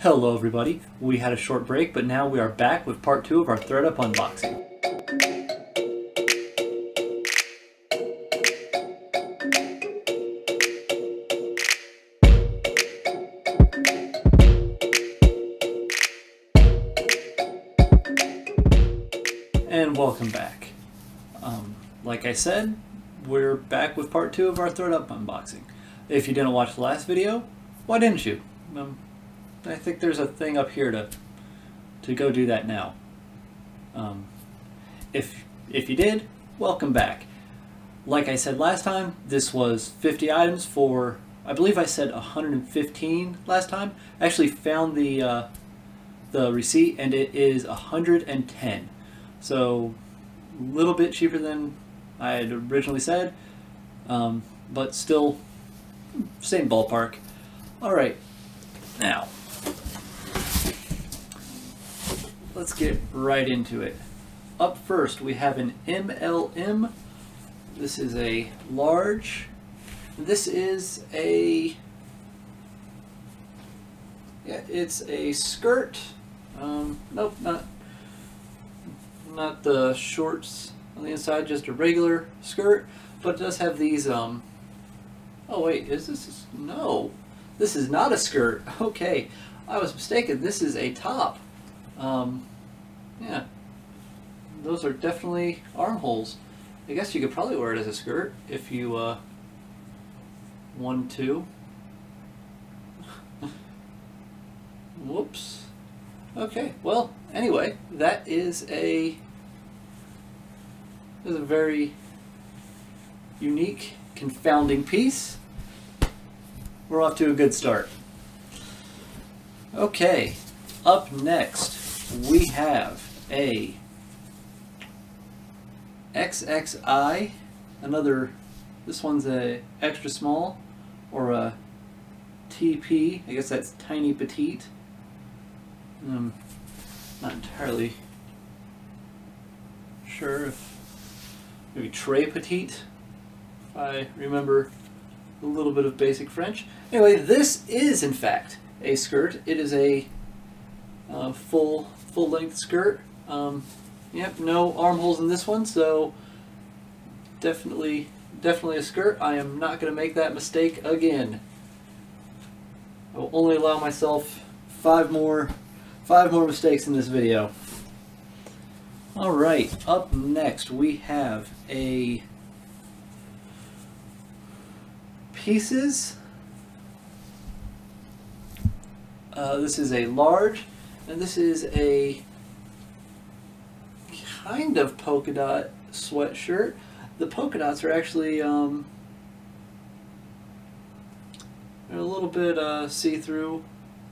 Hello everybody, we had a short break, but now we are back with part two of our ThredUp unboxing. And welcome back. Um, like I said, we're back with part two of our ThredUp unboxing. If you didn't watch the last video, why didn't you? Um, I think there's a thing up here to to go do that now. Um, if if you did, welcome back. Like I said last time, this was 50 items for I believe I said 115 last time. I actually found the uh, the receipt and it is 110. So a little bit cheaper than I had originally said, um, but still same ballpark. All right, now let's get right into it. Up first, we have an MLM. This is a large. This is a yeah, it's a skirt. Um, nope, not not the shorts on the inside, just a regular skirt, but it does have these, um, oh wait, is this, no, this is not a skirt, okay, I was mistaken, this is a top, um, yeah, those are definitely armholes, I guess you could probably wear it as a skirt if you, uh, want to, whoops, okay, well, anyway, that is a is a very unique, confounding piece. We're off to a good start. Okay, up next we have a XXI, another, this one's a extra small, or a TP, I guess that's tiny petite. Um, not entirely sure if maybe très petite, if I remember a little bit of basic French. Anyway, this is in fact a skirt. It is a uh, full full length skirt. Um, yep, no armholes in this one, so definitely definitely a skirt. I am not going to make that mistake again. I will only allow myself five more five more mistakes in this video. Alright, up next we have a pieces. Uh, this is a large, and this is a kind of polka dot sweatshirt. The polka dots are actually um, they're a little bit uh, see-through,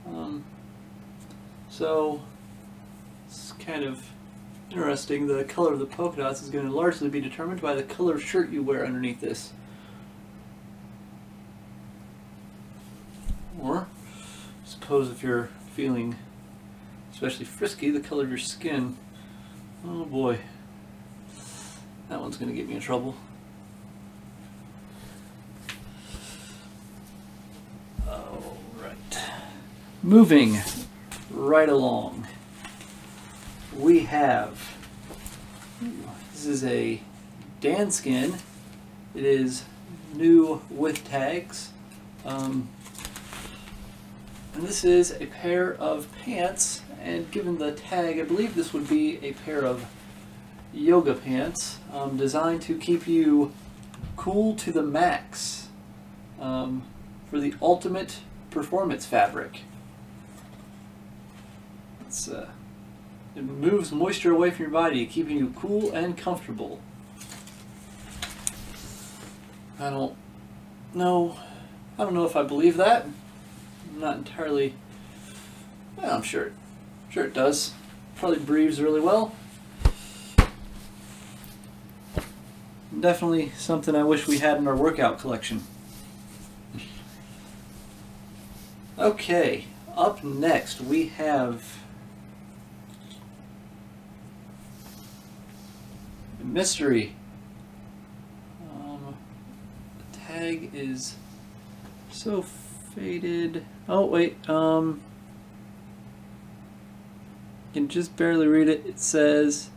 um, so it's kind of Interesting, the color of the polka dots is going to largely be determined by the color of shirt you wear underneath this. Or, suppose if you're feeling especially frisky, the color of your skin. Oh boy, that one's going to get me in trouble. Alright, moving right along we have, this is a Danskin. It is new with tags. Um, and this is a pair of pants, and given the tag, I believe this would be a pair of yoga pants um, designed to keep you cool to the max um, for the ultimate performance fabric. Let's uh, it moves moisture away from your body, keeping you cool and comfortable. I don't know. I don't know if I believe that. I'm not entirely. Well, I'm sure. Sure it does. Probably breathes really well. Definitely something I wish we had in our workout collection. Okay, up next we have mystery. Um, the tag is so faded. Oh wait, um, can just barely read it. It says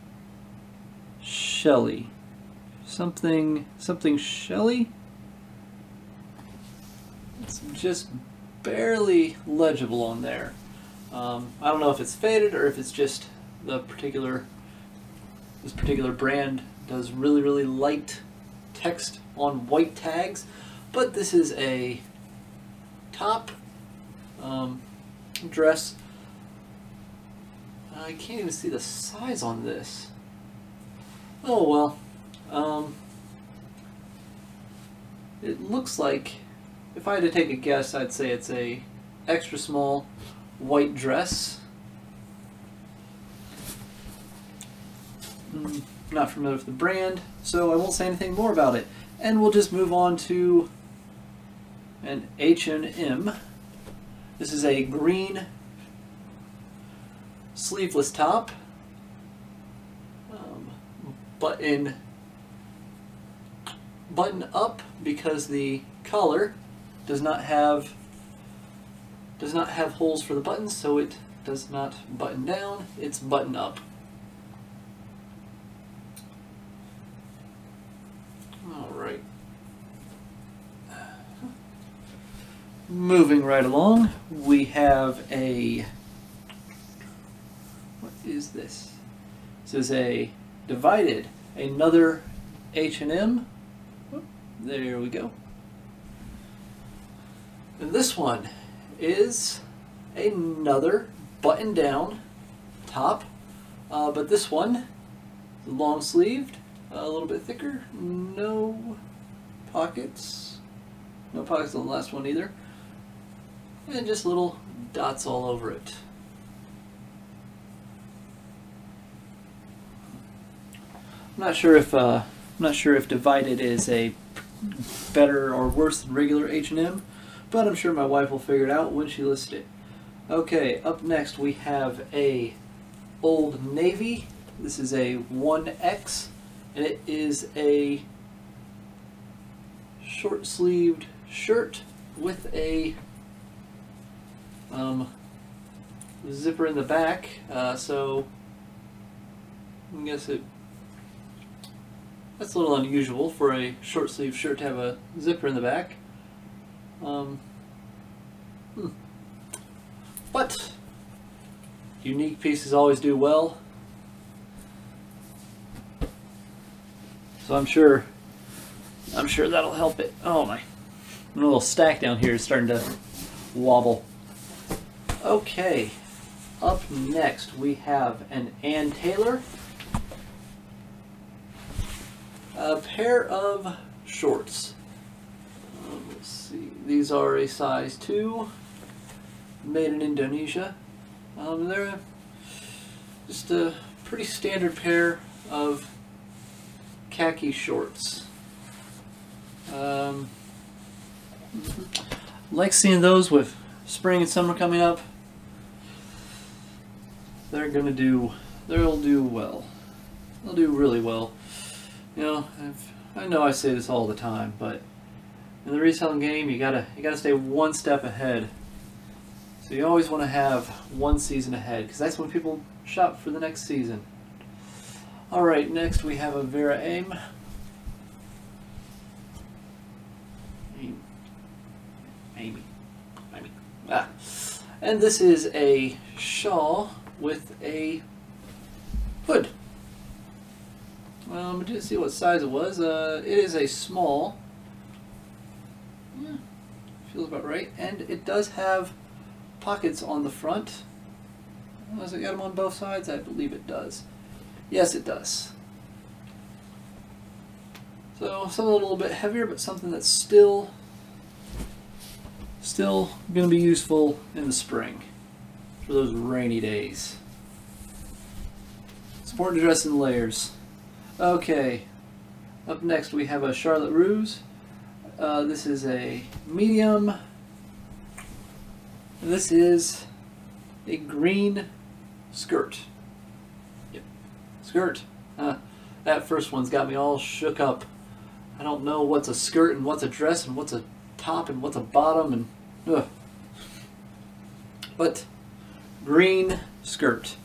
Shelly. Something, something Shelly? It's just barely legible on there. Um, I don't know if it's faded or if it's just the particular, this particular brand does really, really light text on white tags, but this is a top um, dress. I can't even see the size on this. Oh well. Um, it looks like, if I had to take a guess, I'd say it's a extra small white dress. Mm, not familiar with the brand, so I won't say anything more about it. And we'll just move on to an H&M. This is a green sleeveless top. Um, button button up because the collar does not have does not have holes for the buttons, so it does not button down, it's button up. Alright. Moving right along, we have a, is this? This is a divided, another H&M. There we go. And this one is another button down top, uh, but this one, long sleeved, a little bit thicker, no pockets, no pockets on the last one either, and just little dots all over it. Not sure if uh, I'm not sure if divided is a better or worse than regular H&M but I'm sure my wife will figure it out when she lists it. Okay, up next we have a Old Navy. This is a 1X, and it is a short-sleeved shirt with a um, zipper in the back. Uh, so I guess it that's a little unusual for a short sleeve shirt to have a zipper in the back. Um, hmm. But unique pieces always do well. So I'm sure I'm sure that'll help it. Oh my. A little stack down here is starting to wobble. Okay. Up next we have an Ann Taylor. A pair of shorts Um, let's see. These are a size 2, made in Indonesia. Um, they're just a pretty standard pair of khaki shorts. Um, like seeing those with spring and summer coming up. They're gonna do, they'll do well. They'll do really well. You know, I've, I know I say this all the time, but in the reselling game, you gotta you gotta stay one step ahead. So you always want to have one season ahead, because that's when people shop for the next season. All right, next we have a Vera Aim. Aim. Amy. Ah. And this is a shawl with a hood. Um, I didn't see what size it was. Uh, it is a small. Yeah, feels about right. And it does have pockets on the front. Does it got them on both sides? I believe it does. Yes, it does. So something a little bit heavier, but something that's still still going to be useful in the spring for those rainy days. It's important to dress in layers. Okay, up next we have a Charlotte Russe. Uh, this is a medium. This is a green skirt. Yep, skirt. Uh, that first one's got me all shook up. I don't know what's a skirt and what's a dress and what's a top and what's a bottom and ugh. But green skirt.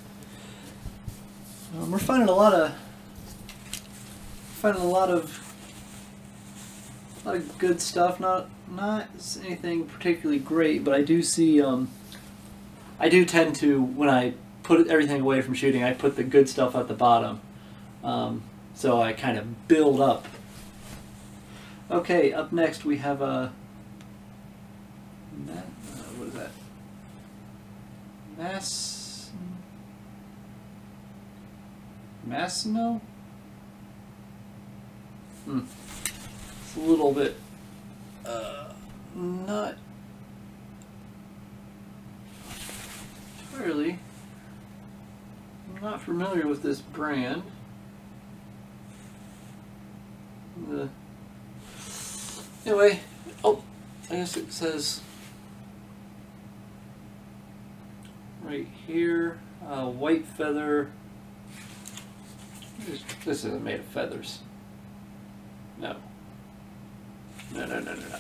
Um, we're finding a lot of finding a lot of a lot of good stuff. Not not anything particularly great, but I do see. Um, I do tend to when I put everything away from shooting, I put the good stuff at the bottom. Um, so I kind of build up. Okay, up next we have a. Uh, what is that? Mass. Massimo? Hmm. It's a little bit. Uh, not entirely. I'm not familiar with this brand. The anyway, oh, I guess it says right here, uh, white feather. This isn't made of feathers. No. No, no, no, no, no.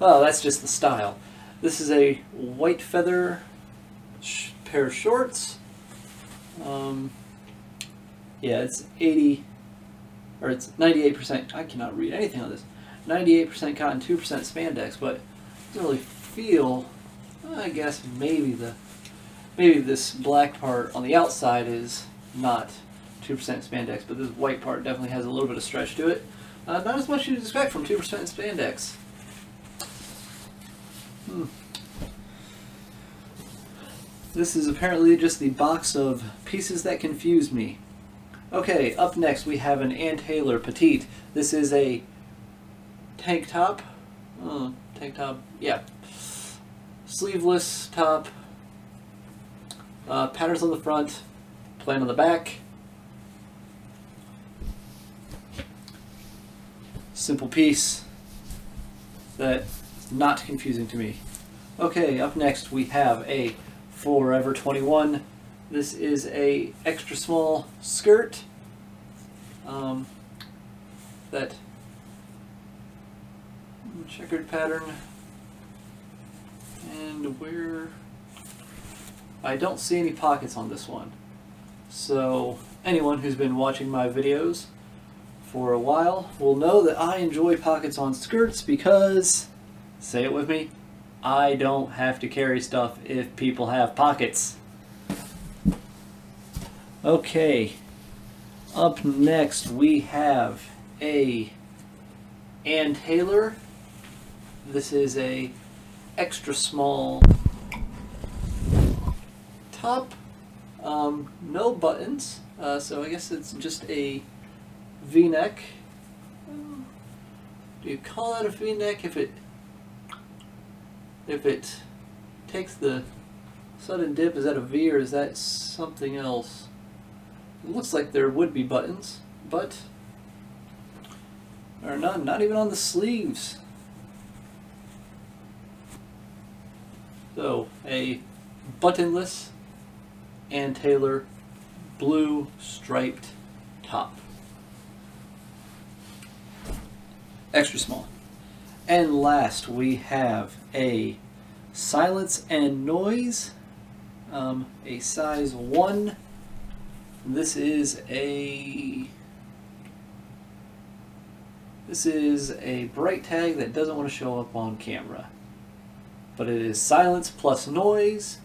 Oh, that's just the style. This is a white feather pair of shorts. Um, yeah, it's 80, or it's 98%, I cannot read anything on this. 98% cotton, 2% spandex, but doesn't really feel, I guess maybe the, maybe this black part on the outside is not 2% spandex, but this white part definitely has a little bit of stretch to it. Uh, not as much as you'd expect from 2% spandex. Hmm. This is apparently just the box of pieces that confuse me. Okay, up next we have an Ann Taylor Petite. This is a tank top. Oh, tank top, yeah. Sleeveless top. Uh, patterns on the front, plain on the back. Simple piece that not confusing to me. Okay, up next we have a Forever 21. This is a extra small skirt um, that checkered pattern and where I don't see any pockets on this one. So anyone who's been watching my videos for a while will know that I enjoy pockets on skirts because Say it with me. I don't have to carry stuff if people have pockets. Okay. Up next we have a Ann Taylor. This is a extra small top. Um, no buttons, uh, so I guess it's just a V-neck. Do you call it a V-neck if it if it takes the sudden dip, is that a V or is that something else? It looks like there would be buttons, but there are none, not even on the sleeves. So, a buttonless Ann Taylor blue striped top. Extra small. And last, we have a silence and noise, um, a size 1. This is a this is a bright tag that doesn't want to show up on camera. But it is silence plus noise.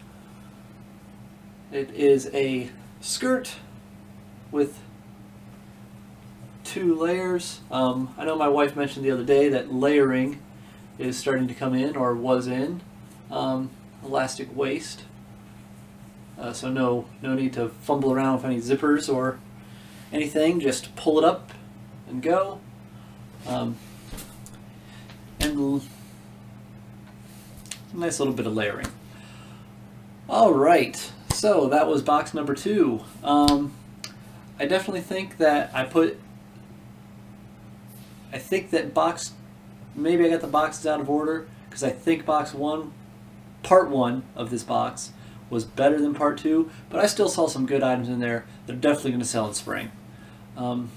It is a skirt with two layers. Um, I know my wife mentioned the other day that layering is starting to come in or was in. Um, elastic waist. Uh, so no, no need to fumble around with any zippers or anything. Just pull it up and go. Um, and nice little bit of layering. All right, so that was box number two. Um, I definitely think that I put I think that box, maybe I got the boxes out of order because I think box one, part one of this box was better than part two, but I still saw some good items in there They're definitely going to sell in spring. Um,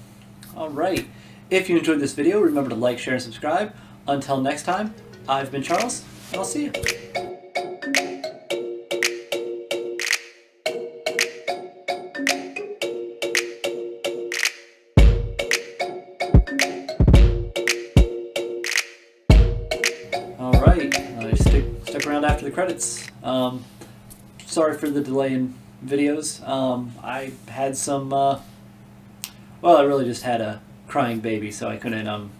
all right. If you enjoyed this video, remember to like, share, and subscribe. Until next time, I've been Charles, and I'll see you. The credits. Um, sorry for the delay in videos. Um, I had some. Uh, well, I really just had a crying baby, so I couldn't um,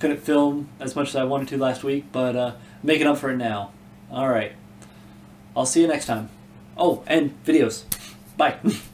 couldn't film as much as I wanted to last week. But uh, making up for it now. All right. I'll see you next time. Oh, and videos. Bye.